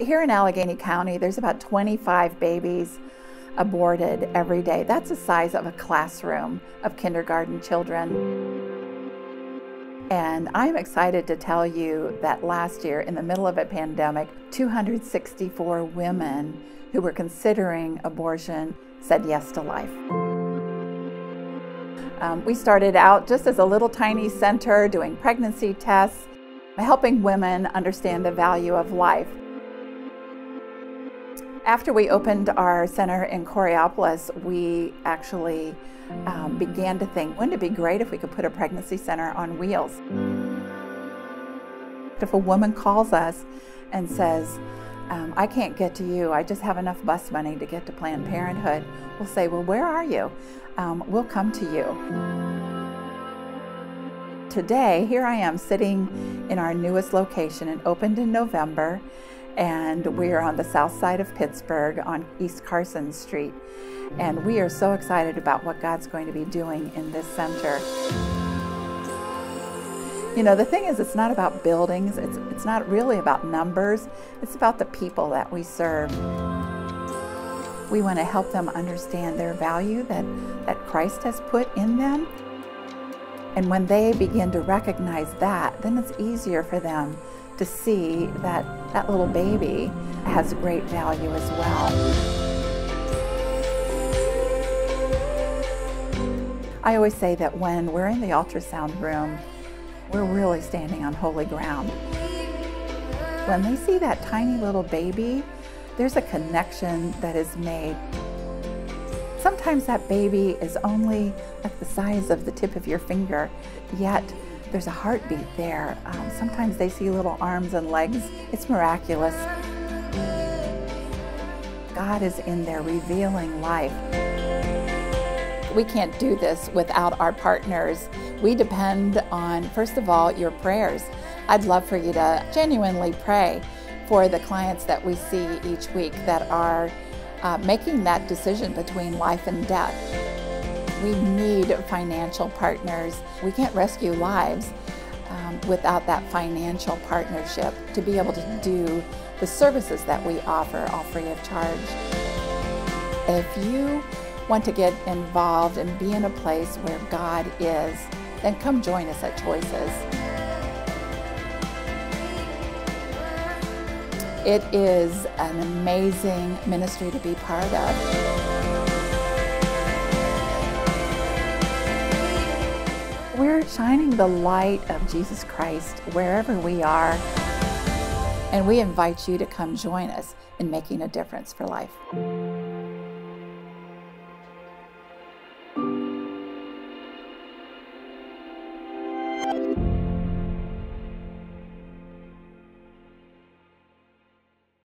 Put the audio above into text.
Here in Allegheny County, there's about 25 babies aborted every day. That's the size of a classroom of kindergarten children. And I'm excited to tell you that last year, in the middle of a pandemic, 264 women who were considering abortion said yes to life. Um, we started out just as a little tiny center doing pregnancy tests, helping women understand the value of life. After we opened our center in Coraopolis, we actually um, began to think, wouldn't it be great if we could put a pregnancy center on wheels? If a woman calls us and says, um, I can't get to you, I just have enough bus money to get to Planned Parenthood, we'll say, Well, where are you? Um, we'll come to you. Today, here I am sitting in our newest location and opened in November and we are on the south side of Pittsburgh on East Carson Street. And we are so excited about what God's going to be doing in this center. You know, the thing is, it's not about buildings, it's, it's not really about numbers, it's about the people that we serve. We want to help them understand their value that, that Christ has put in them. And when they begin to recognize that, then it's easier for them to see that that little baby has great value as well. I always say that when we're in the ultrasound room, we're really standing on holy ground. When they see that tiny little baby, there's a connection that is made. Sometimes that baby is only like the size of the tip of your finger, yet there's a heartbeat there. Um, sometimes they see little arms and legs. It's miraculous. God is in there revealing life. We can't do this without our partners. We depend on, first of all, your prayers. I'd love for you to genuinely pray for the clients that we see each week that are uh, making that decision between life and death. We need financial partners. We can't rescue lives um, without that financial partnership to be able to do the services that we offer all free of charge. If you want to get involved and be in a place where God is, then come join us at Choices. It is an amazing ministry to be part of. Shining the light of Jesus Christ wherever we are. And we invite you to come join us in making a difference for life.